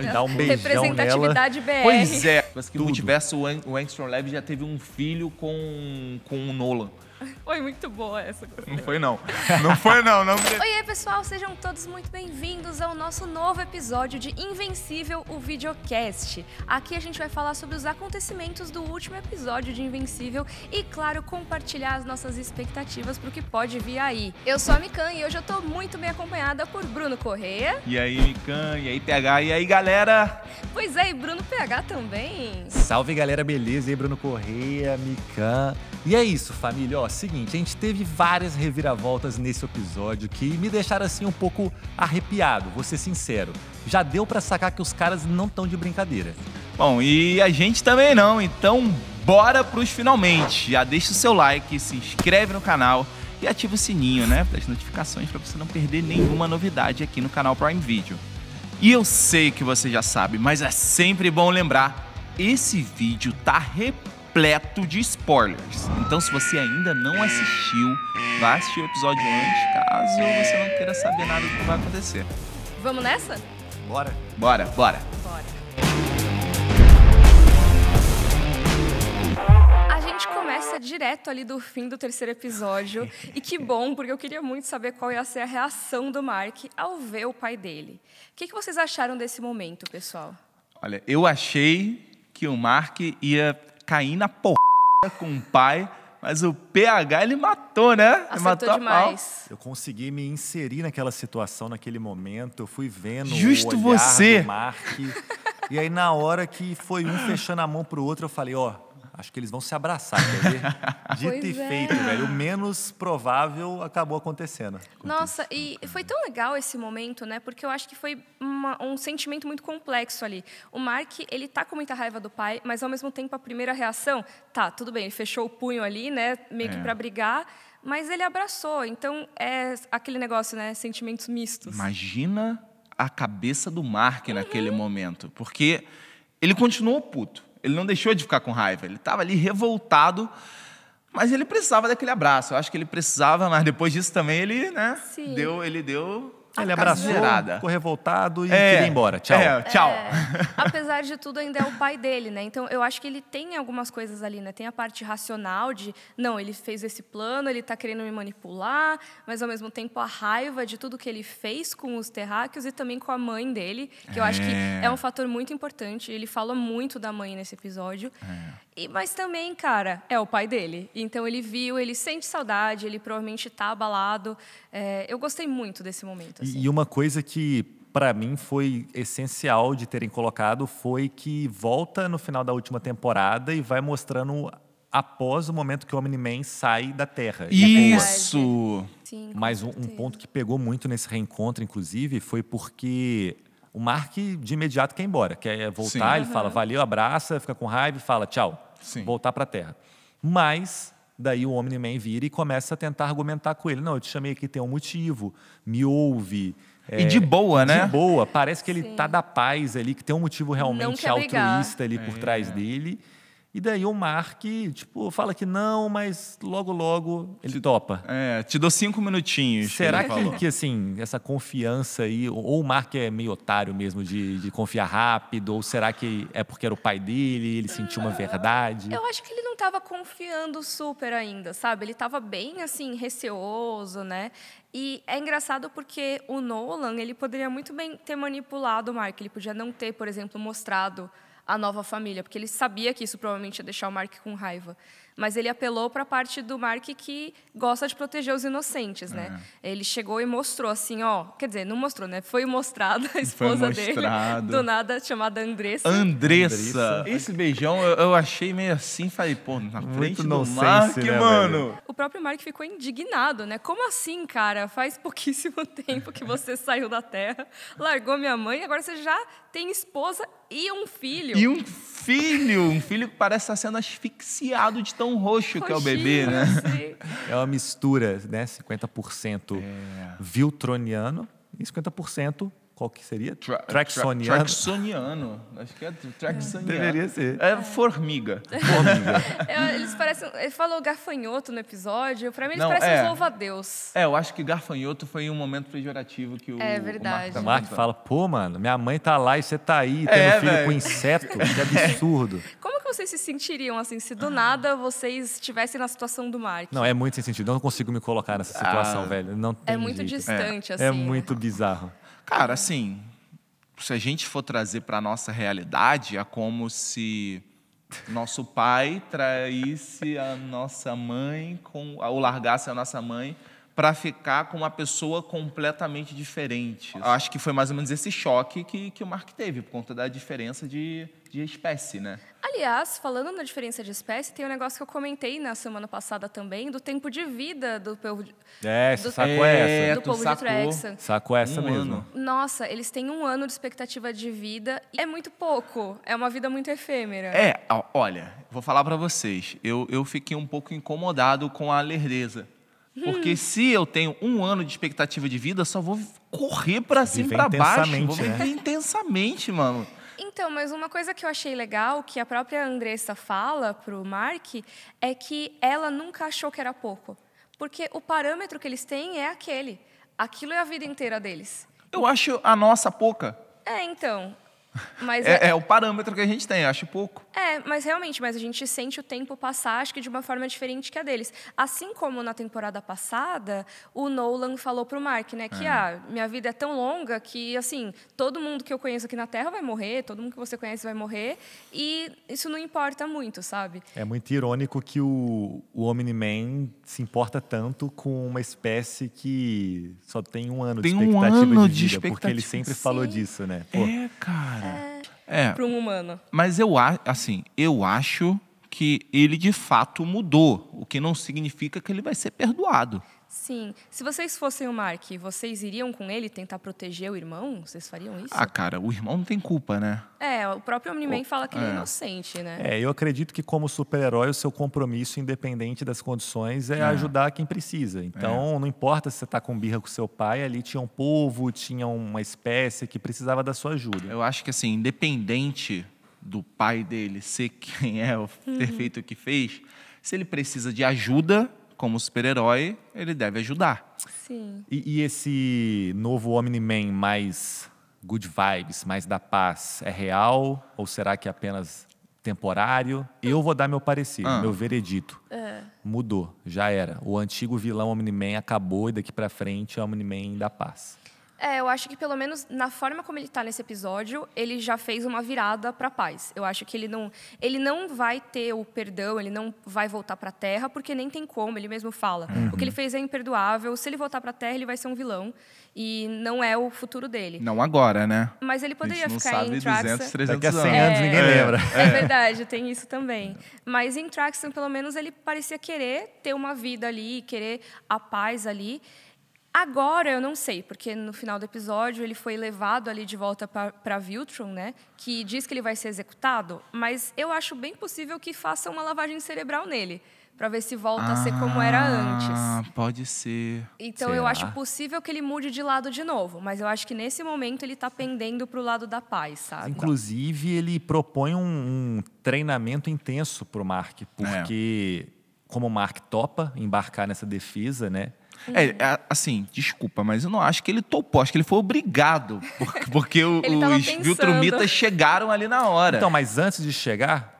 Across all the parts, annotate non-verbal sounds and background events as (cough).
Dá um beijão nela. Representatividade BR. Pois é. Mas que no Tudo. multiverso, o o Angstrom Lab já teve um filho com, com o Nolan. Foi muito boa essa. Não foi, não. Não foi, não. não. Oiê, pessoal, sejam todos muito bem-vindos ao nosso novo episódio de Invencível, o videocast. Aqui a gente vai falar sobre os acontecimentos do último episódio de Invencível e, claro, compartilhar as nossas expectativas pro que pode vir aí. Eu sou a Mikan e hoje eu tô muito bem acompanhada por Bruno Correia. E aí, Mikan, e aí, PH, e aí, galera? Pois é, e Bruno PH também. Salve galera, beleza? E aí, Bruno Correia, Mikan. E é isso, família. Ó, seguinte, a gente teve várias reviravoltas nesse episódio que me deixaram assim um pouco arrepiado, vou ser sincero. Já deu pra sacar que os caras não estão de brincadeira. Bom, e a gente também não, então bora pros finalmente. Já deixa o seu like, se inscreve no canal e ativa o sininho, né, das notificações para você não perder nenhuma novidade aqui no canal Prime Video. E eu sei que você já sabe, mas é sempre bom lembrar, esse vídeo tá repleto de spoilers. Então se você ainda não assistiu, vá assistir o episódio antes, caso você não queira saber nada do que vai acontecer. Vamos nessa? Bora? Bora, bora. Bora. A gente começa direto ali do fim do terceiro episódio. e que bom, porque eu queria muito saber qual ia ser a reação do Mark ao ver o pai dele. O que, que vocês acharam desse momento, pessoal? Olha, eu achei que o Mark ia cair na porra com o pai, mas o PH ele matou, né? Ele Acertou matou a pau. demais. Eu consegui me inserir naquela situação, naquele momento. Eu fui vendo Justo o olhar você. do Mark. e aí, na hora que foi um fechando a mão pro outro, eu falei, ó, acho que eles vão se abraçar, quer ver? (laughs) Dito Pois e é. feito, velho. O menos provável acabou acontecendo. Nossa, e foi tão legal esse momento, né? Porque eu acho que foi uma- um sentimento muito complexo ali. O Mark, ele tá com muita raiva do pai, mas ao mesmo tempo a primeira reação, tá, tudo bem, ele fechou o punho ali, né? Meio que É. pra brigar, mas ele abraçou. Então é aquele negócio, né? Sentimentos mistos. Imagina a cabeça do Mark Uhum. naquele momento, porque ele continuou puto. Ele não deixou de ficar com raiva. Ele estava ali revoltado, mas ele precisava daquele abraço. Eu acho que ele precisava, mas depois disso também ele, né? Sim. Deu, ele deu. Ele abraçou, caseirada. ficou revoltado e É, queria ir embora. Tchau. É, tchau. É, apesar de tudo, ainda é o pai dele, né? Então, eu acho que ele tem algumas coisas ali, né? Tem a parte racional de, não, ele fez esse plano, ele tá querendo me manipular, mas ao mesmo tempo a raiva de tudo que ele fez com os terráqueos e também com a mãe dele, que eu acho que É. é um fator muito importante. Ele fala muito da mãe nesse episódio. E, mas também, cara, é o pai dele. Então, ele viu, ele sente saudade, ele provavelmente tá abalado. É, eu gostei muito desse momento. assim. E, uma coisa que para mim foi essencial de terem colocado foi que volta no final da última temporada e vai mostrando após o momento que o Omni-Man sai da Terra. E, pô, Isso! Sim, Mas um, um ponto que pegou muito nesse reencontro, inclusive, foi porque o Mark de imediato quer ir embora, quer voltar, Sim. ele fala valeu, abraça, fica com raiva e fala tchau, Sim. voltar para a Terra. Mas daí o Omni-Man vira e começa a tentar argumentar com ele. Não, eu te chamei aqui, tem um motivo, me ouve. E de boa, né? De boa, parece que ele Sim. tá da paz ali, que tem um motivo realmente brigar. altruísta ali por trás dele. E daí o Mark, tipo, fala que não, mas logo, logo ele topa. É, te dou cinco minutinhos. Será ele falou. que, que, assim, essa confiança aí, ou o Mark é meio otário mesmo de, de confiar rápido, ou será que é porque era o pai dele, ele sentiu uma verdade? Eu acho que ele não estava confiando super ainda, sabe? Ele estava bem assim receoso, né? E é engraçado porque o Nolan ele poderia muito bem ter manipulado o Mark. Ele podia não ter, por exemplo, mostrado a nova família, porque ele sabia que isso provavelmente ia deixar o Mark com raiva. Mas ele apelou para a parte do Mark que gosta de proteger os inocentes, né? Ele chegou e mostrou assim, ó, quer dizer, não mostrou, né? Foi mostrado a esposa dele, mostrado. do nada chamada Andressa. Andressa. Andressa. Esse beijão eu, eu achei meio assim, falei, pô, na Muito frente do Mark, né, mano. O próprio Mark ficou indignado, né? Como assim, cara? Faz pouquíssimo (laughs) tempo que você saiu da Terra, largou minha mãe, agora você já tem esposa e um filho. E um filho, um filho que parece estar sendo asfixiado de tão roxo que é o bebê, né? Roxinho, (laughs) assim. É uma mistura, né? 50% É. viltroniano e 50% qual que seria? Tra- Tracksoniano. tra- Tracksoniano. Acho que é tracksoniano. Deveria ser. É formiga. (laughs) É, Eles parecem. Ele falou gafanhoto no episódio. Pra mim, eles Não, parecem é. uns louva-a-Deus. É, eu acho que garfanhoto foi um momento pejorativo que o É o verdade. tá O Mark fala, pô, mano, minha mãe tá lá e você tá aí, tendo É, filho velho. com inseto. Que (laughs) absurdo. Como que vocês se sentiriam assim se do nada vocês estivessem na situação do Mark? Não, é muito sem sentido. Eu não consigo me colocar nessa situação, Ah. velho. Não tem é muito jeito. distante, assim. É né? muito bizarro. Cara, assim, se a gente for trazer para nossa realidade, é como se nosso pai traísse a nossa mãe com, ou largasse a nossa mãe para ficar com uma pessoa completamente diferente. Eu acho que foi mais ou menos esse choque que, que o Mark teve por conta da diferença de, de espécie, né? Aliás, falando na diferença de espécie, tem um negócio que eu comentei na semana passada também, do tempo de vida do povo de, É, Do- sacou É, essa? do tu povo de sacou. Trexa. Sacou essa Um mesmo. ano. Nossa, eles têm um ano de expectativa de vida. e É muito pouco. É uma vida muito efêmera. É, olha, vou falar para vocês. Eu, eu fiquei um pouco incomodado com a lerdeza. Porque se eu tenho um ano de expectativa de vida, só vou correr para cima e Viver para baixo. Vou intensamente, né? viver intensamente, mano. Então, mas uma coisa que eu achei legal, que a própria Andressa fala pro Mark, é que ela nunca achou que era pouco. Porque o parâmetro que eles têm é aquele. Aquilo é a vida inteira deles. Eu acho a nossa pouca. É, então. Mas É, é o parâmetro que a gente tem, acho pouco. É, mas realmente, mas a gente sente o tempo passar, acho que de uma forma diferente que a deles. Assim como na temporada passada, o Nolan falou pro Mark, né, que ah, minha vida é tão longa que assim, todo mundo que eu conheço aqui na Terra vai morrer, todo mundo que você conhece vai morrer, e isso não importa muito, sabe? É muito irônico que o, o Omni-Man se importa tanto com uma espécie que só tem um ano Tem de um expectativa ano de de vida, porque ele expectativa. Sim. sempre falou disso, né? Pô, É, cara. É, Para um humano. mas eu acho, assim, eu acho que ele de fato mudou, o que não significa que ele vai ser perdoado. Sim. Se vocês fossem o Mark, vocês iriam com ele tentar proteger o irmão? Vocês fariam isso? Ah, cara, o irmão não tem culpa, né? É, o próprio Omni-Man fala que ele é é. inocente, né? É, eu acredito que como super-herói o seu compromisso, independente das condições, é, ajudar quem precisa. Então, não importa se você está com birra com seu pai, ali tinha um povo, tinha uma espécie que precisava da sua ajuda. Eu acho que assim, independente do pai dele ser (laughs) quem é, ou ter feito o que fez, se ele precisa de ajuda como super-herói, ele deve ajudar. Sim. E, e esse novo Omni-Man mais good vibes, mais da paz, é real ou será que é apenas temporário? Eu vou dar meu parecer, Ah. meu veredito. Mudou, já era. O antigo vilão Omni-Man acabou e daqui pra frente é o Omni-Man da paz. É, eu acho que pelo menos na forma como ele tá nesse episódio, ele já fez uma virada para paz. Eu acho que ele não, ele não vai ter o perdão, ele não vai voltar para a Terra, porque nem tem como, ele mesmo fala. O que ele fez é imperdoável. Se ele voltar para a Terra, ele vai ser um vilão e não é o futuro dele. Não agora, né? Mas ele A poderia gente não ficar sabe em 200, Traxa. 300 Daqui a 100 anos. anos ninguém lembra. É verdade, tem isso também. Mas em Traxxon, pelo menos, ele parecia querer ter uma vida ali, querer a paz ali. Agora eu não sei, porque no final do episódio ele foi levado ali de volta para Viltron, né? Que diz que ele vai ser executado, mas eu acho bem possível que faça uma lavagem cerebral nele, para ver se volta a ser como era antes. Ah, pode ser. Então eu acho possível que ele mude de lado de novo, mas eu acho que nesse momento ele está pendendo para o lado da paz, sabe? Inclusive, ele propõe um, um treinamento intenso para o Mark, porque como o Mark topa embarcar nessa defesa, né? É, é, assim, desculpa, mas eu não acho que ele topou, acho que ele foi obrigado, porque, (laughs) porque o- os. Viltrumitas chegaram ali na hora. Então, mas antes de chegar,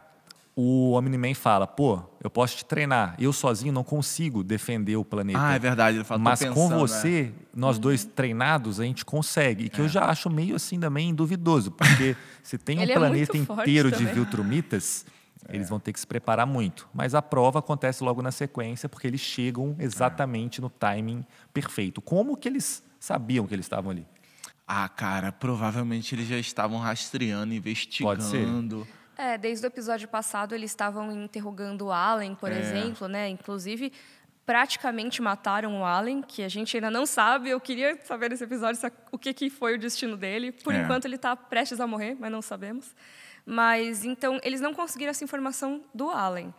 o Omni-Man fala, pô, eu posso te treinar. Eu sozinho não consigo defender o planeta. ah, é verdade, ele fala, Mas pensando, com né? você, nós dois treinados, a gente consegue. E que eu já acho meio assim também duvidoso, porque (laughs) se tem um Ele é planeta inteiro de também. Viltrumitas, eles vão ter que se preparar muito. Mas a prova acontece logo na sequência, porque eles chegam exatamente no timing perfeito. Como que eles sabiam que eles estavam ali? Ah, cara, provavelmente eles já estavam rastreando, investigando. É, desde o episódio passado eles estavam interrogando o Allen, por É. exemplo, né? Inclusive, praticamente mataram o Allen, que a gente ainda não sabe. Eu queria saber nesse episódio o que, que foi o destino dele. Por É. enquanto ele está prestes a morrer, mas não sabemos. Mas então eles não conseguiram essa informação do Allen.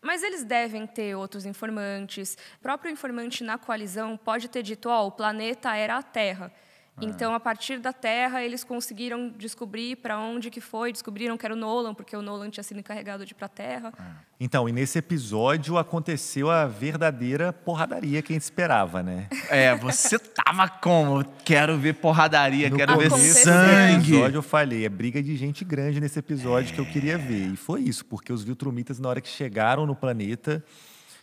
Mas eles devem ter outros informantes. O próprio informante na coalizão pode ter dito: ó, o planeta era a Terra. Então, a partir da Terra, eles conseguiram descobrir para onde que foi, descobriram que era o Nolan, porque o Nolan tinha sido encarregado de ir para a Terra. Então, e nesse episódio aconteceu a verdadeira porradaria que a gente esperava, né? É, você tava como? Quero ver porradaria, No quero ver sangue. episódio eu falei, é briga de gente grande nesse episódio que eu queria ver. E foi isso, porque os Viltrumitas, na hora que chegaram no planeta,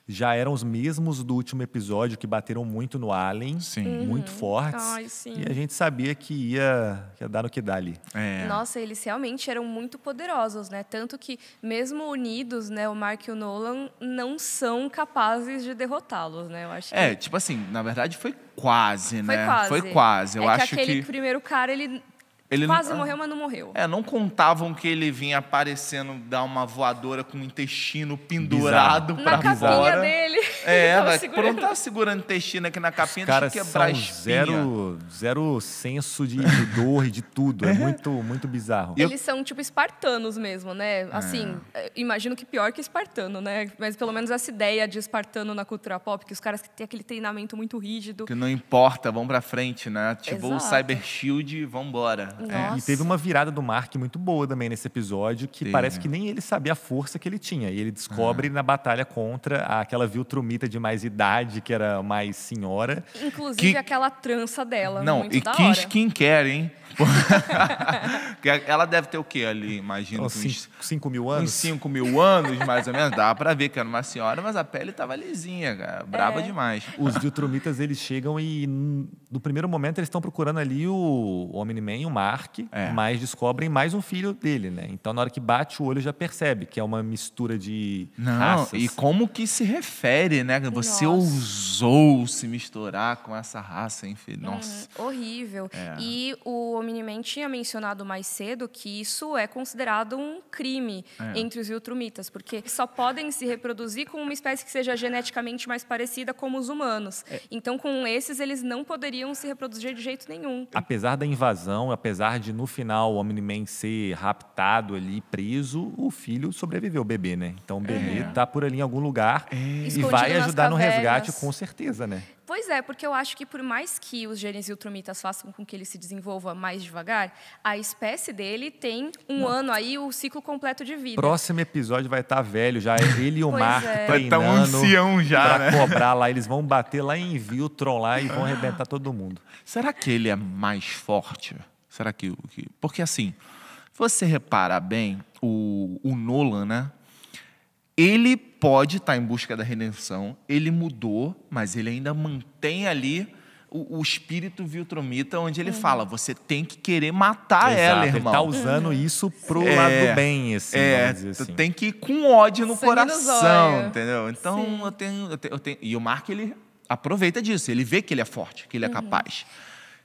já eram os mesmos do último episódio, que bateram muito no Alien, Sim. muito fortes. Ai, sim. E a gente sabia que ia, que ia dar no que dá ali. É. Nossa, eles realmente eram muito poderosos, né? Tanto que, mesmo unidos, né, o Mark e o Nolan não são capazes de derrotá-los, né? Eu acho que É, tipo assim, na verdade foi quase, foi né? quase. Foi quase. Eu é acho que aquele que primeiro cara, ele, ele quase não- morreu, mas não morreu. É, não contavam que ele vinha aparecendo, dar uma voadora com o intestino pendurado Na pra capinha fora. dele. É, (laughs) segurando. por não tá segurando intestino aqui na capinha, Os caras deixa eu quebrar a são zero, zero senso de, de dor e de tudo. É (laughs) muito, muito bizarro. Eles são tipo espartanos mesmo, né? Assim, eh, imagino que pior que espartano, né? Mas pelo menos essa ideia de espartano na cultura pop, que os caras que têm aquele treinamento muito rígido. Que não importa, vamos pra frente, né? Tipo o Exato. Cyber Shield, vambora. É. E teve uma virada do Mark muito boa também nesse episódio, que Teve. parece que nem ele sabia a força que ele tinha. E ele descobre na batalha contra aquela Viltrumita de mais idade, que era mais senhora. Inclusive Que- aquela trança dela. Não, e que hora. skincare, hein? (laughs) Que ela deve ter o quê ali? Imagino Uns que uns, 5 mil uns anos. 5 mil anos, mais ou menos. Dá pra ver que era uma senhora, mas a pele tava lisinha, cara. Braba É. demais. Os Viltrumitas, eles chegam e, no primeiro momento, eles estão procurando ali o Omni-Man e o Mark, É. mas descobrem mais um filho dele, né? Então, na hora que bate o olho, já percebe que é uma mistura de Não, raças. e como que se refere, né? Você Nossa. ousou se misturar com essa raça, enfim. Nossa. Uhum, horrível. É. E o Omni-Man tinha mencionado mais cedo que isso é considerado um crime É. entre os Viltrumitas, porque só podem se reproduzir com uma espécie que seja geneticamente mais parecida como os humanos. É. Então, com esses, eles não poderiam se reproduzir de jeito nenhum. Apesar da invasão, apesar de no final o Omni-Man ser raptado ali, preso, o filho sobreviveu, o bebê, né? Então o bebê É. tá por ali em algum lugar e Escondido vai ajudar no resgate com certeza, né? Pois é, porque eu acho que por mais que os genes Viltrumitas façam com que ele se desenvolva mais devagar, a espécie dele tem um ano aí, o ciclo completo de vida. Próximo episódio vai estar velho já, ele e o Mark é. Vai tá um treinando ancião já, pra né? cobrar lá. Eles vão bater lá em Viltron lá e vão arrebentar todo mundo. Será que ele é mais forte? Será que. o que- Porque assim, se você reparar bem, o, o Nolan, né? Ele pode estar em busca da redenção, ele mudou, mas ele ainda mantém ali o, o espírito Viltromita, onde ele fala: você tem que querer matar ela, Exato, irmão. Ele tá usando isso pro É, lado ódio, assim, é, assim. tem que ir com ódio no Sangue no coração, zóio. entendeu? Então eu tenho, eu tenho, eu tenho- E o Mark, ele aproveita disso, ele vê que ele é forte, que ele é Uhum. capaz.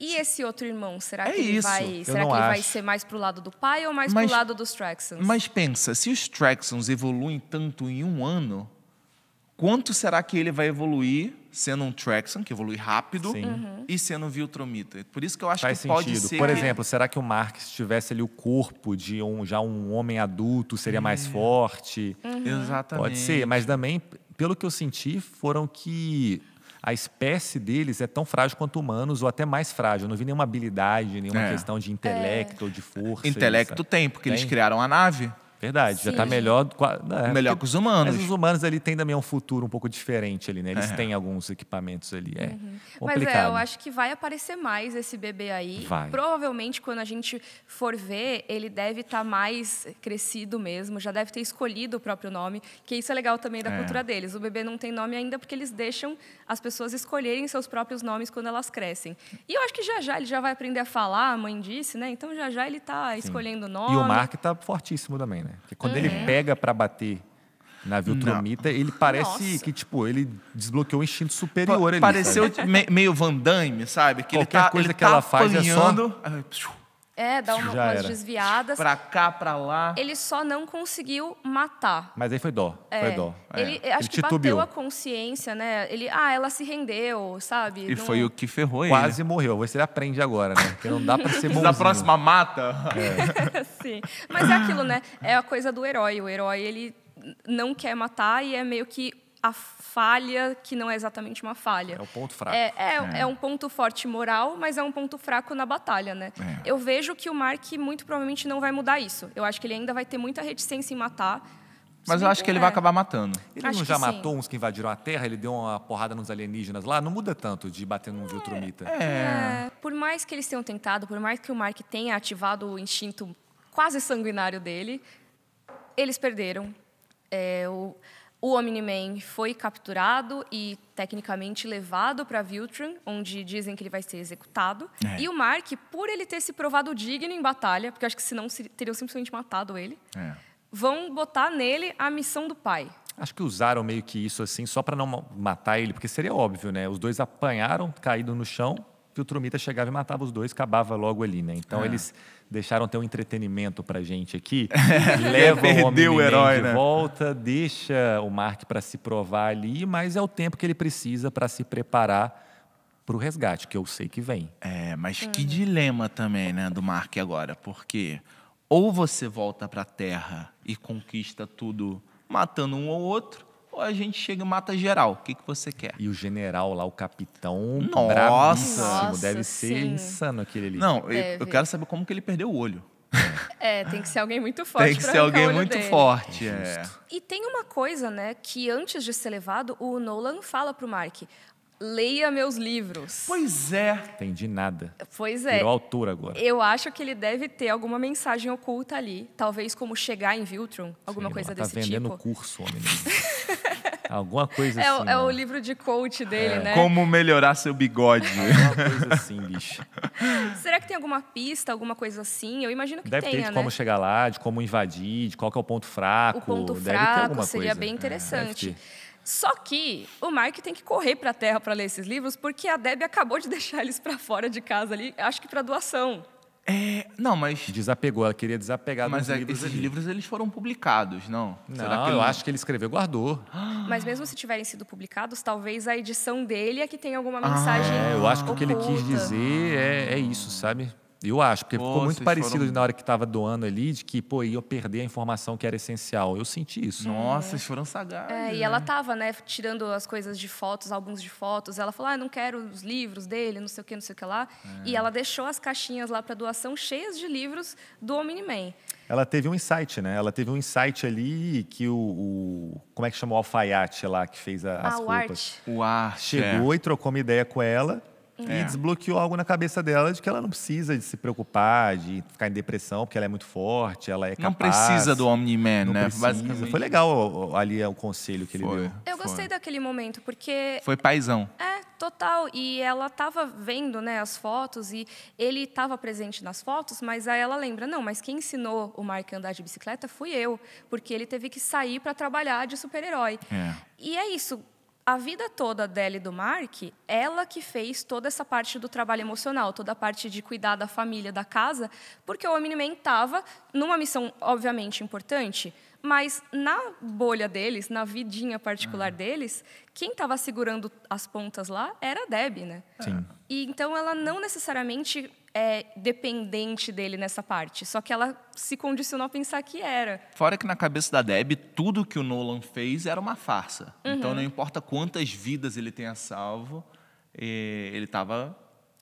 E esse outro irmão, será É que ele isso, vai, será que ele vai ser mais pro lado do pai ou mais Mas- pro lado dos Traxons? Mas pensa, se os Traxons evoluem tanto em um ano, quanto será que ele vai evoluir sendo um Traxon, que evolui rápido, Sim. Uhum. e sendo um Viltromita? Por isso que eu acho Faz que pode sentido. ser. Por que- exemplo, será que o Mark, se tivesse ali o corpo de um, já um homem adulto, seria mais forte? Uhum. Exatamente. Pode ser, mas também, pelo que eu senti, foram que a espécie deles é tão frágil quanto humanos, ou até mais frágil. Eu não vi nenhuma habilidade, nenhuma É. questão de intelecto ou de força. Intelecto isso. tem, porque eles Tem? criaram a nave. Verdade, já tá Sim. melhor. do- qua- é, Melhor que os humanos. Mas os humanos ali têm também um futuro um pouco diferente ali, né? Eles É. têm alguns equipamentos ali. É Mas complicado. é, eu acho que vai aparecer mais esse bebê aí. Vai. Provavelmente, quando a gente for ver, ele deve estar mais crescido mesmo, já deve ter escolhido o próprio nome, que isso é legal também da É. cultura deles. O bebê não tem nome ainda porque eles deixam as pessoas escolherem seus próprios nomes quando elas crescem. E eu acho que já já ele já vai aprender a falar, a mãe disse, né? Então já já ele está escolhendo o nome. E o Mark tá fortíssimo também, né? Porque quando Uhum. ele pega pra bater na Viltromita, ele parece Nossa. que, tipo, ele desbloqueou o instinto superior Pa- ali. Pareceu me- meio Van Damme, sabe? Que Qualquer ele tá, coisa ele que tá ela faz é só- apanhando, aí, psiu, É, dá uma, umas era. desviadas. pra cá, pra lá. Ele só não conseguiu matar. Mas aí foi dó. É, Foi dó. Ele, É. acho que titubeou. bateu a consciência, né? Ele, ah, ela se rendeu, sabe? E Não- foi o que ferrou ele. Quase morreu. Você aprende agora, né? Porque não dá pra ser (laughs) bonzinho. Da próxima mata. (laughs) Sim. Mas é aquilo, né? É a coisa do herói. O herói, ele não quer matar e é meio que a falha que não é exatamente uma falha. É o ponto fraco. É, é, é. um ponto forte moral, mas é um ponto fraco na batalha, né? É. Eu vejo que o Mark muito provavelmente não vai mudar isso. Eu acho que ele ainda vai ter muita reticência em matar. Mas eu acho que ele vai é. acabar matando. Ele Acho não já sim. matou uns que invadiram a Terra? Ele deu uma porrada nos alienígenas lá? Não muda tanto de bater num Viltrumita. É, por mais que eles tenham tentado, por mais que o Mark tenha ativado o instinto quase sanguinário dele, eles perderam. É, o, o Omni-Man foi capturado e tecnicamente levado para Viltrum, onde dizem que ele vai ser executado. É. E o Mark, por ele ter se provado digno em batalha, porque acho que senão se- teriam simplesmente matado ele, É. vão botar nele a missão do pai. Acho que usaram meio que isso assim, só pra não ma- matar ele, porque seria óbvio, né? Os dois apanharam, caído no chão, Viltrumita chegava e matava os dois, acabava logo ali, né? É. Então eles deixaram ter um entretenimento pra gente aqui. (laughs) Leva o o Omni-Man herói, de né? volta, deixa o Mark pra se provar ali, mas é o tempo que ele precisa pra se preparar pro resgate, que eu sei que vem. É, mas que Uhum. dilema também, né, do Mark agora, porque ou você volta pra Terra e conquista tudo matando um ou outro, ou a gente chega e mata geral. O que, que você quer? E o general lá, o capitão, Nossa! bravíssimo. Nossa, Deve ser sim. insano aquele ali. Não, eu, eu quero saber como que ele perdeu o olho. É, tem que ser alguém muito forte Tem que pra ser alguém muito dele. forte. É. E tem uma coisa, né, que antes de ser levado, o Nolan fala pro Mark: leia meus livros. Pois é. Entendi nada. Pois é. Virou autor agora. Eu acho que ele deve ter alguma mensagem oculta ali. Talvez como chegar em Viltrum, alguma Sei coisa tá desse vendendo tipo. curso, homem. (laughs) Alguma coisa É, assim. o, é o mano. livro de coach dele, né? Como melhorar seu bigode. Alguma coisa assim, bicho. (laughs) Será que tem alguma pista, alguma coisa assim? Eu imagino que Deve ter tenha, de né? como chegar lá, de como invadir, de qual que é o ponto fraco. O ponto Deve ter fraco seria coisa. bem É, interessante. ter. Só que o Mark tem que correr para a Terra para ler esses livros, porque a Debbie acabou de (laughs) deixar eles para fora de casa ali, acho que para doação. É, não, mas, Desapegou, ela queria desapegar mas dos é, livros esses ali. livros eles foram publicados, não? Não, Será que eu ele- acho que ele escreveu guardou. Mas mesmo se tiverem sido publicados, talvez a edição dele é que tenha alguma mensagem. É, eu acho que o que ele quis dizer é, é isso, sabe? Eu acho, porque Pô, ficou muito parecido foram- na hora que estava doando ali, de que, pô, ia perder a informação que era essencial. Eu senti isso. Nossa, eles foram sagazes. É, e né? ela tava, né, tirando as coisas de fotos, álbuns de fotos. Ela falou, ah, não quero os livros dele, não sei o que, não sei o que lá. E ela deixou as caixinhas lá para doação cheias de livros do Omni-Man. Ela teve um insight, né? Ela teve um insight ali que o. o- como é que chama o alfaiate lá que fez a- as Ah, o roupas? Art. O arte. Chegou e trocou uma ideia com ela É. e desbloqueou algo na cabeça dela de que ela não precisa de se preocupar, de ficar em depressão, porque ela é muito forte, ela é Não capaz. precisa do Omni-Man, não né? precisa. Basicamente. Foi legal ali é o conselho que ele Foi. deu. Eu gostei Foi. daquele momento, porque Foi paizão. É, total. E ela estava vendo né, as fotos e ele estava presente nas fotos, mas aí ela lembra, não, mas quem ensinou o Mark a andar de bicicleta fui eu, porque ele teve que sair para trabalhar de super-herói. É. E é isso. A vida toda dela e do Mark, ela que fez toda essa parte do trabalho emocional, toda a parte de cuidar da família, da casa, porque o Omni-Man estava numa missão, obviamente, importante, mas na bolha deles, na vidinha particular deles, quem estava segurando as pontas lá era a Debbie, né? Sim. E então ela não necessariamente é dependente dele nessa parte, só que ela se condicionou a pensar que era. Fora que na cabeça da Deb, tudo que o Nolan fez era uma farsa. Uhum. Então não importa quantas vidas ele tenha salvo, eh, ele estava.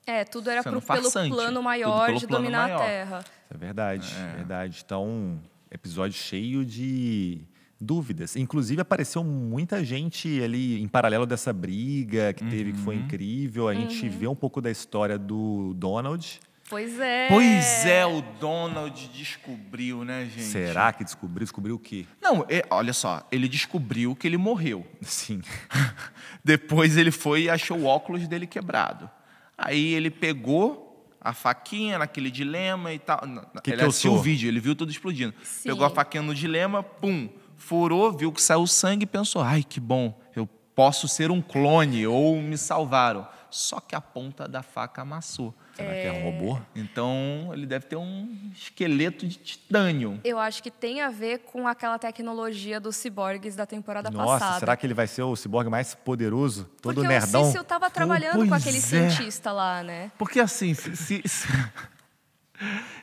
É, tudo era pro, pelo plano maior pelo de plano dominar maior. a Terra. Isso é verdade, verdade. Então, episódio cheio de dúvidas. Inclusive, apareceu muita gente ali em paralelo dessa briga que teve, que Uhum. foi incrível. A gente vê um pouco da história do Donald. Pois é. Pois é, o Donald descobriu, né, gente? Será que descobriu? Descobriu o quê? Não, é- olha só, ele descobriu que ele morreu. (laughs) Sim. (laughs) Depois ele foi e achou o óculos dele quebrado. Aí ele pegou a faquinha naquele dilema e tal. Que ele que eu assistiu sou? o vídeo, ele viu tudo explodindo. Sim. Pegou a faquinha no dilema, pum, furou, viu que saiu sangue e pensou: ai, que bom, eu posso ser um clone ou me salvaram. Só que a ponta da faca amassou. Será que é um robô? Então ele deve ter um esqueleto de titânio. Eu acho que tem a ver com aquela tecnologia dos ciborgues da temporada Nossa, passada. será que ele vai ser o ciborgue mais poderoso? Todo Porque nerdão? o Cício estava trabalhando com pois aquele é. cientista lá, né? Porque assim, se, se-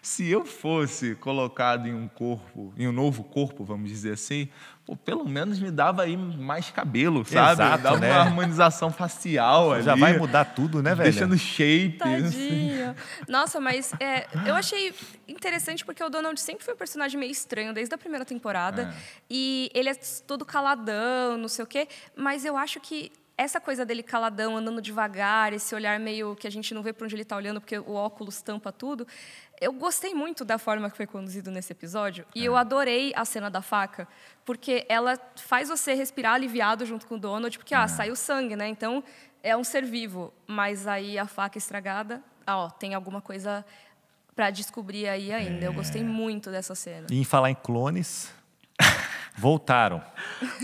se- eu fosse colocado em um corpo, em um novo corpo, vamos dizer assim, pô, pelo menos me dava aí mais cabelo, sabe? Exato, dava né? uma harmonização facial ali. Já vai mudar tudo, né, velho? Deixando shape. assim. Tadinho. Nossa, mas é, eu achei interessante porque o Donald sempre foi um personagem meio estranho desde a primeira temporada. É. E ele é todo caladão, não sei o quê. Mas eu acho que essa coisa dele caladão, andando devagar, esse olhar meio que a gente não vê para onde ele está olhando porque o óculos tampa tudo. Eu gostei muito da forma que foi conduzido nesse episódio e eu adorei a cena da faca, porque ela faz você respirar aliviado junto com o Donald, porque ah, saiu sangue, né? Então é um ser vivo, mas aí a faca estragada, ah, ó, tem alguma coisa para descobrir aí ainda. Eu gostei muito dessa cena. E em falar em clones, (laughs) voltaram.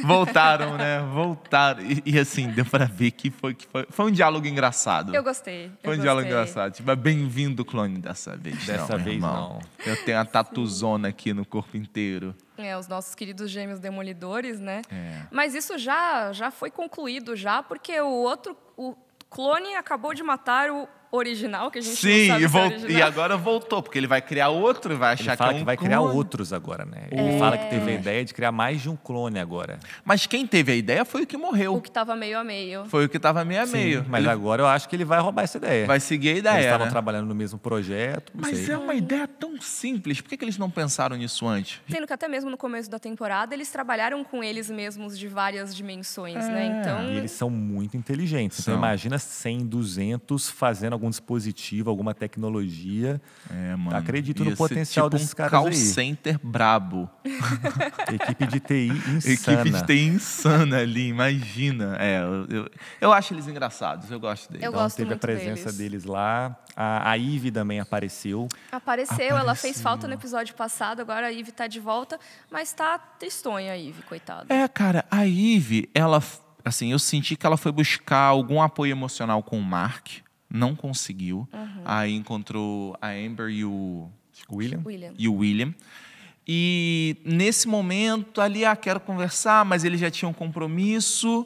Voltaram, né? Voltaram. E, e, assim, deu pra ver que foi, que foi, foi um diálogo engraçado. Eu gostei. Foi um eu diálogo gostei. engraçado. Tipo, é bem-vindo, clone, dessa vez. Dessa não, meu vez, irmão. Eu tenho a tatuzona aqui no corpo inteiro. É, os nossos queridos gêmeos demolidores, né? É. Mas isso já, já foi concluído já, porque o outro, o clone acabou de matar o original, que a gente Sim, não sabe e, se é vol- e agora voltou, porque ele vai criar outro e vai achar Ele fala que é que um vai criar clone. outros agora, né? Ele fala que teve a ideia de criar mais de um clone agora. Mas quem teve a ideia foi o que morreu. O que estava meio a meio. Foi o que tava meio a Sim, meio. mas Ele agora eu acho que ele vai roubar essa ideia. vai seguir a Eles ideia, estavam né? trabalhando no mesmo projeto, não Mas sei. é uma ideia tão simples. Por que, que eles não pensaram nisso antes? Sendo que até mesmo no começo da temporada eles trabalharam com eles mesmos de várias dimensões, né? É. Então, E eles são muito inteligentes. Então São. imagina 100, 200 fazendo algum dispositivo, alguma tecnologia. É, mano. Acredito no Ia potencial tipo desses um caras call aí. center brabo. (laughs) Equipe de TI insana. (laughs) Equipe de TI insana ali, imagina. É, eu, eu, eu acho eles engraçados, eu gosto deles. Eu Então gosto teve a presença deles. deles lá. A, a Ivy também apareceu. apareceu, ela fez Apareceu. falta no episódio passado, agora a Ivy tá de volta, mas tá tristonha a Ivy, coitada. É, cara, a Eve, ela, assim, eu senti que ela foi buscar algum apoio emocional com o Mark, não conseguiu. Uhum. Aí encontrou a Amber e o, William. William. e o William. E nesse momento ali, ah, quero conversar, mas ele já tinha um compromisso.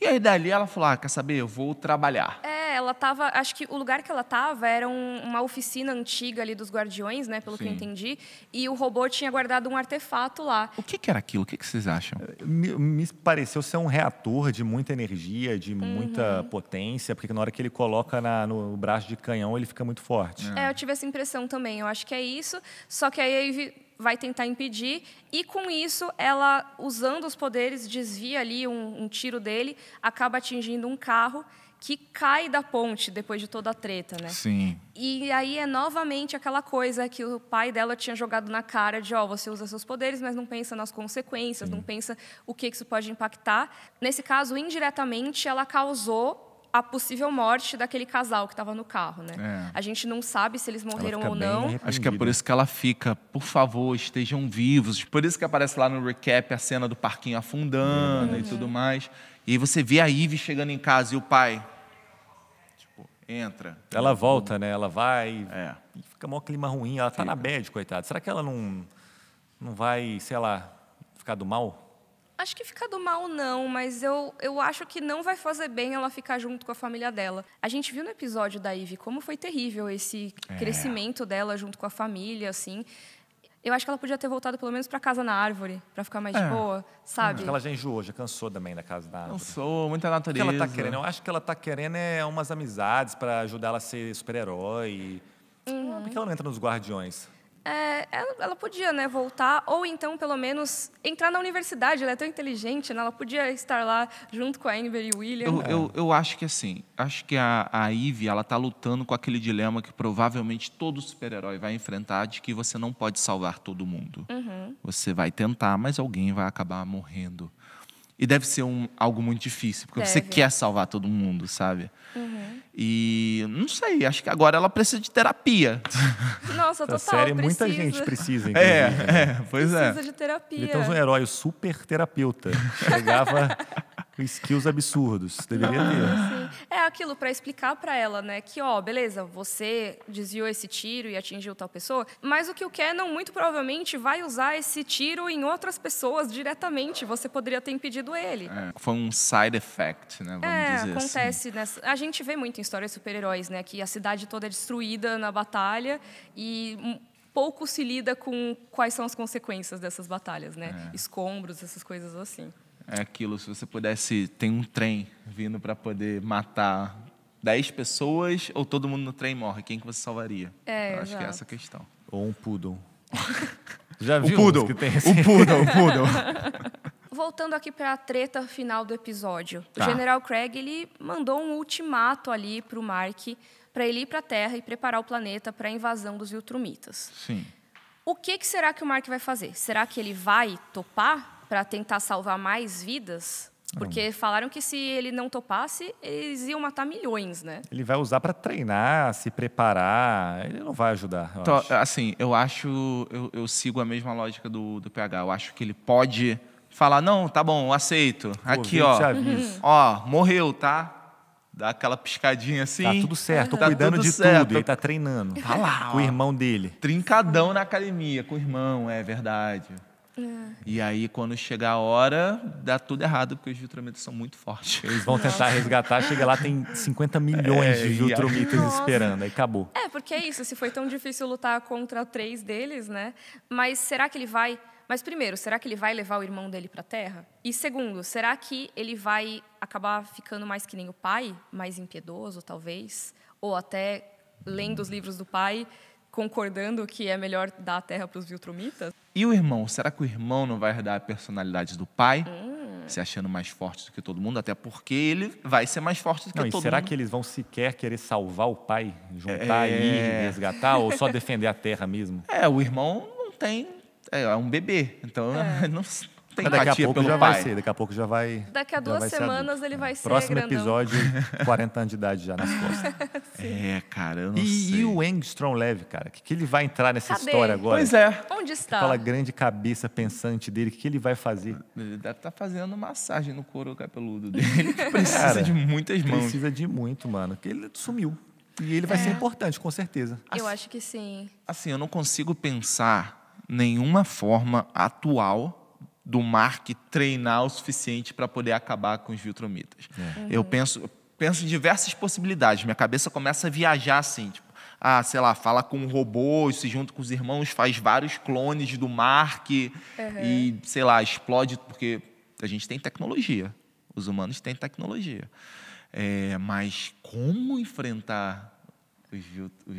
E aí dali ela falou: ah, quer saber? Eu vou trabalhar. É, ela tava. Acho que o lugar que ela tava era um- uma oficina antiga ali dos guardiões, né? Pelo que eu Sim. entendi. E o robô tinha guardado um artefato lá. O que, que era aquilo? O que, que vocês acham? Me, me pareceu ser um reator de muita energia, de muita Uhum. potência, porque na hora que ele coloca na- no braço de canhão, ele fica muito forte. É, eu tive essa impressão também. Eu acho que é isso. Só que aí a Ivy vai tentar impedir. E com isso, ela, usando os poderes, desvia ali um, um tiro dele, acaba atingindo um carro que cai da ponte depois de toda a treta, né? Sim. E aí é novamente aquela coisa que o pai dela tinha jogado na cara de, ó, você usa seus poderes, mas não pensa nas consequências, não pensa o que isso pode impactar. Nesse caso, indiretamente, ela causou a possível morte daquele casal que estava no carro, né? É. A gente não sabe se eles morreram ou não. Acho que é por isso que ela fica, por favor, estejam vivos. Por isso que aparece lá no recap a cena do parquinho afundando e tudo mais. E aí você vê a Ivy chegando em casa e o pai, entra. Ela volta, né? Ela vai É. e fica mó clima ruim. Ela tá na bad, coitada. Será que ela não, não vai, sei lá, ficar do mal? Acho que fica do mal não, mas eu, eu acho que não vai fazer bem ela ficar junto com a família dela. A gente viu no episódio da Ivy como foi terrível esse É. crescimento dela junto com a família, assim. Eu acho que ela podia ter voltado pelo menos para casa na árvore, para ficar mais de É. boa, sabe? Acho que ela já enjoou, já cansou também da casa da Não árvore. sou muita O que natureza. ela tá querendo? Eu acho que ela tá querendo é umas amizades pra ajudar ela a ser super-herói. Uhum. Por que ela não entra nos Guardiões? É, ela, ela podia, né, voltar, ou então, pelo menos, entrar na universidade. Ela é tão inteligente, né? Ela podia estar lá junto com a Amber e o William. Eu, eu, eu acho que assim, acho que a, a Ivy, ela tá lutando com aquele dilema que provavelmente todo super-herói vai enfrentar de que você não pode salvar todo mundo. Uhum. Você vai tentar, mas alguém vai acabar morrendo. E deve ser um, algo muito difícil, porque você Deve. quer salvar todo mundo, sabe? Uhum. E não sei, acho que agora ela precisa de terapia. (laughs) Nossa, Essa total, série, muita precisa. gente precisa, É, inclusive. né? é, pois é. Precisa de terapia. Ele tem um herói super terapeuta. Chegava (laughs) Skills absurdos. Deveria ter. (laughs) Sim. É aquilo para explicar para ela, né, que ó, beleza, você desviou esse tiro e atingiu tal pessoa, mas o que o Canon muito provavelmente vai usar esse tiro em outras pessoas diretamente. Você poderia ter impedido ele. É, foi um side effect, né? Vamos É, dizer assim. acontece nessa. A gente vê muito em histórias de super-heróis, né? Que a cidade toda é destruída na batalha e pouco se lida com quais são as consequências dessas batalhas, né? É. Escombros, essas coisas assim. É aquilo, se você pudesse, tem um trem vindo para poder matar 10 pessoas ou todo mundo no trem morre, quem que você salvaria? É, Eu acho que é essa a questão. Ou um poodle. (laughs) Já O viu poodle, uns que tem assim? o poodle, o poodle. (laughs) Voltando aqui para a treta final do episódio. Tá. O General Craig ele mandou um ultimato ali para o Mark para ele ir para a Terra e preparar o planeta para a invasão dos Viltrumitas. Sim. O que, que será que o Mark vai fazer? Será que ele vai topar para tentar salvar mais vidas? Porque falaram que se ele não topasse, eles iam matar milhões, né? Ele vai usar para treinar, se preparar. Ele não vai ajudar. eu Então, acho. assim, eu acho, eu, eu sigo a mesma lógica do, do PH. Eu acho que ele pode falar, não, tá bom, eu aceito. Aqui, ó. te aviso. Ó, morreu, tá? Dá aquela piscadinha assim. Tá tudo certo, tô Tá cuidando tudo de certo. tudo. Ele tá treinando. Tá lá, Com o irmão dele. Trincadão na academia, com o irmão, é verdade. E aí, quando chegar a hora, dá tudo errado, porque os Viltrumitas são muito fortes. Eles vão tentar resgatar, chega lá, tem 50 milhões É, de aí- Viltrumitas esperando. Aí acabou. É, porque é isso, se foi tão difícil lutar contra três deles, né? Mas será que ele vai. Mas primeiro, será que ele vai levar o irmão dele para a Terra? E segundo, será que ele vai acabar ficando mais que nem o pai, mais impiedoso, talvez? Ou até lendo os livros do pai, concordando que é melhor dar a Terra para os Viltrumitas? E o irmão? Será que o irmão não vai herdar a personalidade do pai? Hum. Se achando mais forte do que todo mundo? Até porque ele vai ser mais forte do que Não, e todo será mundo. que eles vão sequer querer salvar o pai? Juntar e ir É. resgatar? Ou só defender a terra mesmo? É, o irmão não tem... É, é um bebê, então (laughs) não tem daqui a pouco pelo já pai. vai ser, daqui a pouco já vai. Daqui a duas semanas ele vai ser Próximo grandão. episódio, (laughs) 40 anos de idade já nas costas. (laughs) É, cara, eu não E, sei. e o Engstrom Leve, cara? O que, que ele vai entrar nessa Cadê? história agora? Pois é. Onde está? Aquela grande cabeça pensante dele, o que, que ele vai fazer? Ele deve estar fazendo massagem no couro capeludo dele, (laughs) que precisa Cara, de muitas mãos. Precisa de muito, mano. Porque ele sumiu. E ele vai É. ser importante, com certeza. Eu acho que sim. Assim, eu não consigo pensar nenhuma forma atual do Mark treinar o suficiente para poder acabar com os Viltrumitas. Eu penso, eu penso em diversas possibilidades. Minha cabeça começa a viajar assim, tipo, ah, sei lá, fala com um robô, se junta com os irmãos, faz vários clones do Mark e, sei lá, explode, porque a gente tem tecnologia. Os humanos têm tecnologia. É, mas como enfrentar os,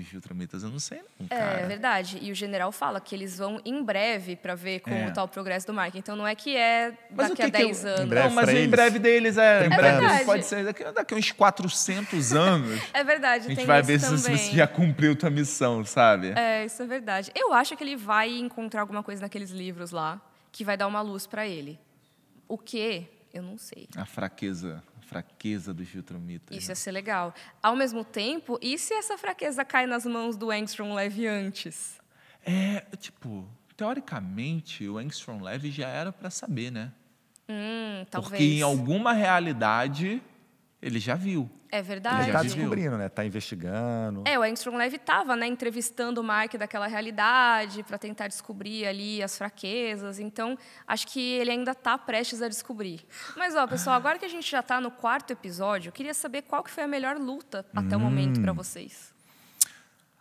Viltrumitas, eu não sei não, É, cara. é verdade. E o general fala que eles vão em breve para ver como É. está o progresso do Mark. Então não é que é Mas daqui o a que que 10 eu- anos. Em breve não, mas em eles. breve deles é. Em 30 breve anos. pode ser daqui, daqui uns 400 anos. É verdade, A gente tem vai isso ver se, se também. você já cumpriu tua missão, sabe? É, isso é verdade. Eu acho que ele vai encontrar alguma coisa naqueles livros lá que vai dar uma luz para ele. O quê? Eu não sei. A fraqueza, a fraqueza dos Viltrumitas. Isso né? ia ser legal. Ao mesmo tempo, e se essa fraqueza cai nas mãos do Engstrom leve antes? É, tipo, teoricamente, o Engstrom Leve já era pra saber, né? Hum, talvez. Porque em alguma realidade ele já viu. É Ele verdade. tá viveu. descobrindo, né? Tá investigando. É, o Engstrom Leve estava né, entrevistando o Mark daquela realidade para tentar descobrir ali as fraquezas. Então, acho que ele ainda está prestes a descobrir. Mas, ó, pessoal, agora que a gente já está no quarto episódio, eu queria saber qual que foi a melhor luta até o momento Hum. para vocês.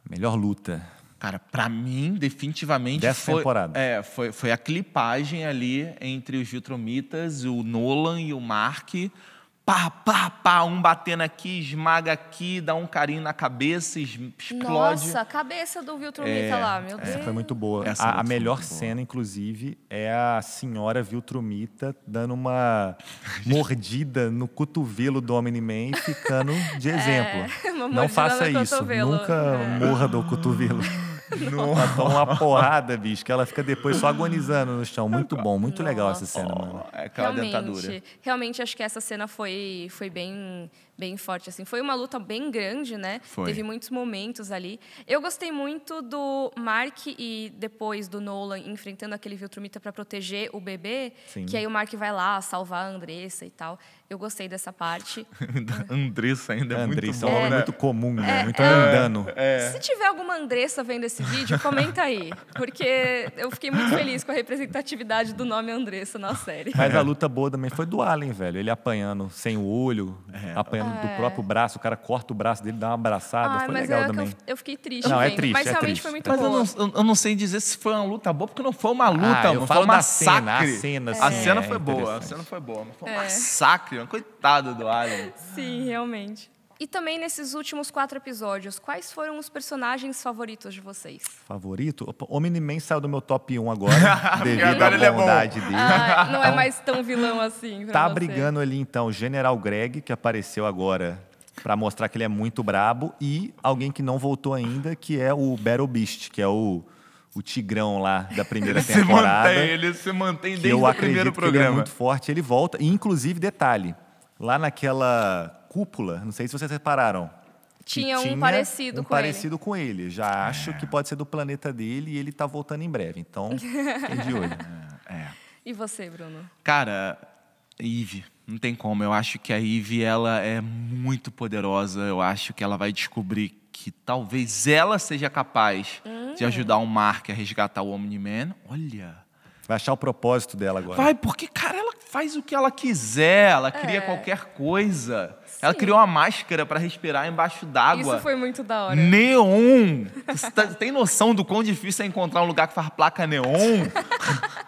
Melhor luta. Cara, pra mim, definitivamente Dessa foi, temporada. É, foi, foi a clipagem ali entre os Viltrumitas, o Nolan e o Mark. Pá, pá, pá, um batendo aqui, esmaga aqui, dá um carinho na cabeça, explode. Nossa, a cabeça do Viltrumita lá, meu Deus. Essa foi muito boa. Essa a, a melhor muito boa. cena, inclusive, é a senhora Viltrumita dando uma (laughs) mordida no cotovelo do Omni-Man e ficando de (laughs) exemplo. uma Não faça isso. cotovelo. Nunca É. morra do cotovelo. (laughs) Ela toma uma porrada, bicho, que ela fica depois só agonizando no chão. Muito bom, muito legal essa cena, mano. É aquela realmente, dentadura. realmente acho que essa cena foi, foi bem, bem forte assim. Foi uma luta bem grande, né? Foi. Teve muitos momentos ali. Eu gostei muito do Mark e depois do Nolan enfrentando aquele Viltrumita para proteger o bebê, Sim. que aí o Mark vai lá salvar a Andressa e tal. Eu gostei dessa parte. (laughs) Andressa ainda é Andressa muito é um bom, nome né? muito comum, né? É, muito é. mundano. Se tiver alguma Andressa vendo esse vídeo, comenta aí, porque eu fiquei muito feliz com a representatividade do nome Andressa na série. Mas a luta boa também foi do Allen, velho. Ele apanhando sem o olho, apanhando do É. próprio braço. O cara corta o braço dele, dá uma abraçada. Ai, foi mas legal é também. eu, eu fiquei triste Não, é triste, mas é realmente triste. foi muito Mas eu boa. não, eu- eu não sei dizer se foi uma luta boa, porque não foi uma luta, Ah, eu não falo foi um da cena, massacre. a cena, A sim, cena é foi boa, a cena foi boa, mas foi um É. massacre. uma Coitado do Alien. Sim, realmente. E também nesses últimos quatro episódios, quais foram os personagens favoritos de vocês? Favorito? Opa, Omni-Man saiu do meu top 1 agora, (laughs) devido agora ele à é bondade dele. Ah, não é mais tão vilão assim. pra Tá você. brigando ali então o General Greg, que apareceu agora pra mostrar que ele é muito brabo, e alguém que não voltou ainda, que é o Battle Beast, que é o, o tigrão lá da primeira (laughs) Se temporada. mantém, ele se mantém desde eu o acredito primeiro que ele é programa. muito forte, ele volta. E, inclusive, detalhe, lá naquela cúpula, não sei se vocês repararam. que Tinha um parecido um com ele. parecido com ele. Já acho que pode ser do planeta dele e ele tá voltando em breve. Então, fiquem de olho. (laughs) É. E você, Bruno? Cara, Eve, não tem como. Eu acho que a Eve ela é muito poderosa. Eu acho que ela vai descobrir que talvez ela seja capaz Hum. de ajudar o Mark a resgatar o Omni-Man. Olha. Vai achar o propósito dela agora. Vai, porque, cara, ela faz o que ela quiser, ela cria qualquer coisa. Ela Sim. criou uma máscara para respirar embaixo d'água. Isso foi muito da hora. Neon! Você tá- (laughs) tem noção do quão difícil é encontrar um lugar que faz placa neon? (laughs)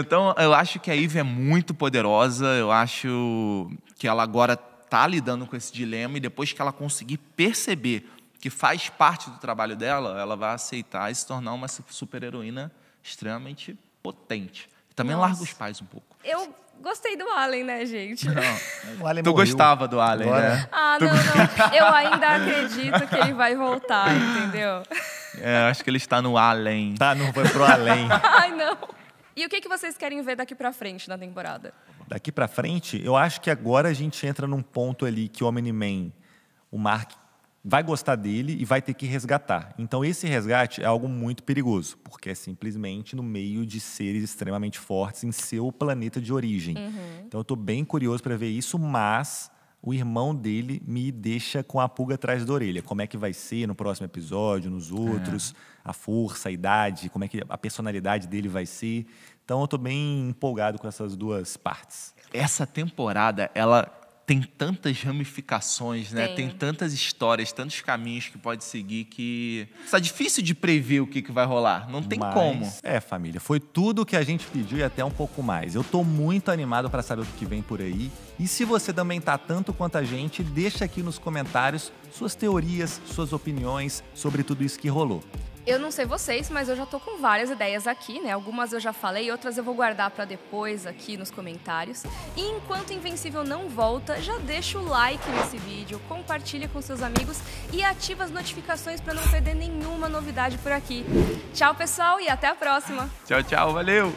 Então, eu acho que a Eve é muito poderosa. Eu acho que ela agora tá lidando com esse dilema e depois que ela conseguir perceber que faz parte do trabalho dela, ela vai aceitar e se tornar uma su- super-heroína extremamente potente. Também Nossa. larga os pais um pouco. Eu gostei do Allen, né, gente? (laughs) O Alien Tu morreu. gostava do Alien, Agora- né? Ah, não, não. Eu ainda acredito que ele vai voltar, entendeu? É, acho que ele está no Alien. Tá, não foi pro além. (laughs) Ai, não. E o que, que vocês querem ver daqui pra frente na temporada? Daqui pra frente, eu acho que agora a gente entra num ponto ali que o Omni-Man, o Mark, vai gostar dele e vai ter que resgatar. Então esse resgate é algo muito perigoso, porque é simplesmente no meio de seres extremamente fortes em seu planeta de origem. Então eu tô bem curioso para ver isso, mas o irmão dele me deixa com a pulga atrás da orelha. Como é que vai ser no próximo episódio, nos outros, a força, a idade, como é que a personalidade dele vai ser. Então eu tô bem empolgado com essas duas partes. essa temporada, ela tem tantas ramificações, né? Tem. Tem tantas histórias, tantos caminhos que pode seguir que está difícil de prever o que, que vai rolar. Não tem Mas, como. É, família, foi tudo que a gente pediu e até um pouco mais. Eu tô muito animado para saber o que vem por aí. E se você também tá tanto quanto a gente, deixa aqui nos comentários suas teorias, suas opiniões sobre tudo isso que rolou. Eu não sei vocês, mas eu já tô com várias ideias aqui, né? Algumas eu já falei, outras eu vou guardar pra depois aqui nos comentários. E enquanto Invencível não volta, já deixa o like nesse vídeo, compartilha com seus amigos e ativa as notificações pra não perder nenhuma novidade por aqui. Tchau, pessoal, e até a próxima! Tchau, tchau, valeu!